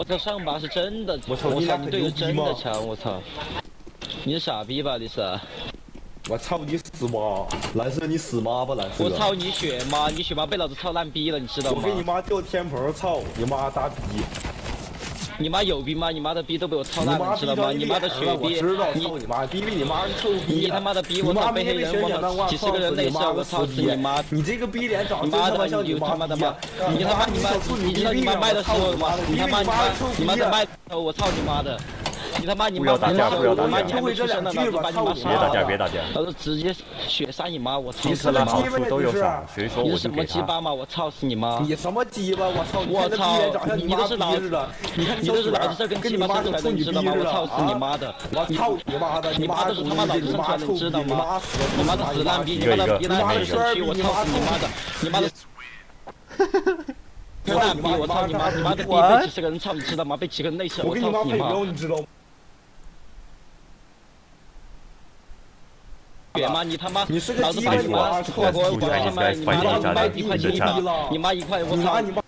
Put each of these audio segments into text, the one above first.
我操，上把是真的，我操我操，你俩很你队友真的强，我操！你是傻逼吧？你是？我操你死妈！蓝色你死妈吧蓝色！我操！你血妈！你血妈被老子操烂逼了，你知道吗我给？你妈掉天棚，操你妈大逼！你妈有逼吗？你妈的逼都被我操烂了，你知道吗？你妈的血我逼知道，，你操你妈！逼逼你妈你臭逼！你他妈的逼我操被黑人我操几十个人内射我操死你妈你这个逼脸长你得他妈像妈逼他妈的妈？你他妈你妈你知道你妈卖的是我吗？你他妈你妈你妈的卖头，我操你妈的！你他妈你妈不要打架不要打架别！打架，别打架。老子直接血杀你妈！我操你是个死你妈！都有赏，谁说你是什么。鸡巴吗？我操死你妈！你什么鸡巴？我操！你我操！你像妈都是老逼似的，你看你都是老子这跟你妈巴生出来的，你知道吗？我操死你啊！妈的！我操你妈的！你妈都是他妈老子生出来的，你知道吗？你妈的死烂逼！你妈的逼烂逼！我操死你妈的！你妈的！我操你妈！你妈的逼被几十个人操，你知道吗？被几个人内射！我操死你妈！配标，你知道吗？血妈！你他妈！你是个老子鸡你妈你妈错过！我还他妈你妈的你妈一块钱一把，你妈一块！我操！你妈你妈！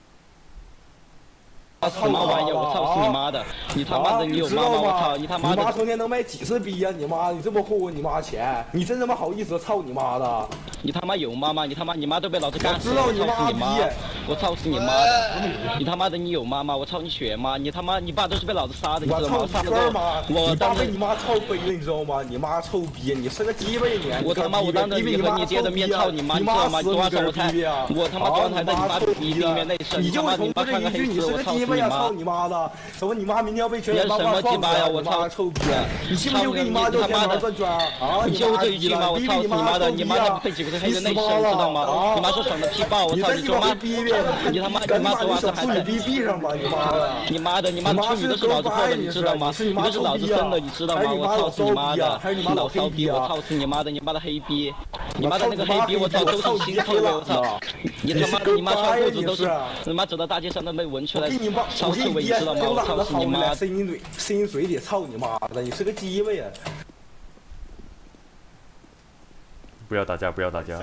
什么玩意儿！我操死你妈的！你他妈的你有妈妈？我操！你他妈的！你妈成天能卖几十逼呀！你妈，你这么霍霍你妈钱，你真他妈好意思操你妈的！你他妈有妈妈？你他妈你妈都被老子干死了！操死你妈你妈逼！我操死你妈的！你他妈的你有妈吗？我操你血妈！你他妈你爸都是被老子杀的，你知道吗？操你妈！我当时你妈操飞了，你知道吗？你妈臭逼！你是个鸡巴你！我他妈我当着你和你爹的面操你妈，你知道吗？昨晚上我才我他妈昨晚才在你妈鼻子里面内射，你就他妈你妈重复这一句，穿个黑丝，你是我操死你个鸡巴呀！操妈！你妈的！什么你妈明天要被全你是什么鸡巴呀我操臭逼！你信不信我给你妈掉天棚转圈啊？你就这一句吗？我操死你妈的！你妈的被几个黑人内射，你知道吗？你妈说爽的屁爆！我操你他妈！你他妈你妈昨晚上还在逼逼上吧！你妈的！你妈的，你妈的处女都是老子做的，你知道吗？你都是老子生的，你知道吗？我操死你妈的！你老骚逼！我操死你妈的！你妈的黑逼！你妈的那个黑逼！我操，都是心臭的！我操！你他妈的，你妈穿裤子都是，你妈走到大街上都被闻出来骚臭味，你知道吗？我操死你妈！塞你嘴，塞你嘴里！操你妈的！你是个鸡巴呀！不要打架，不要打架。